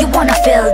you wanna feel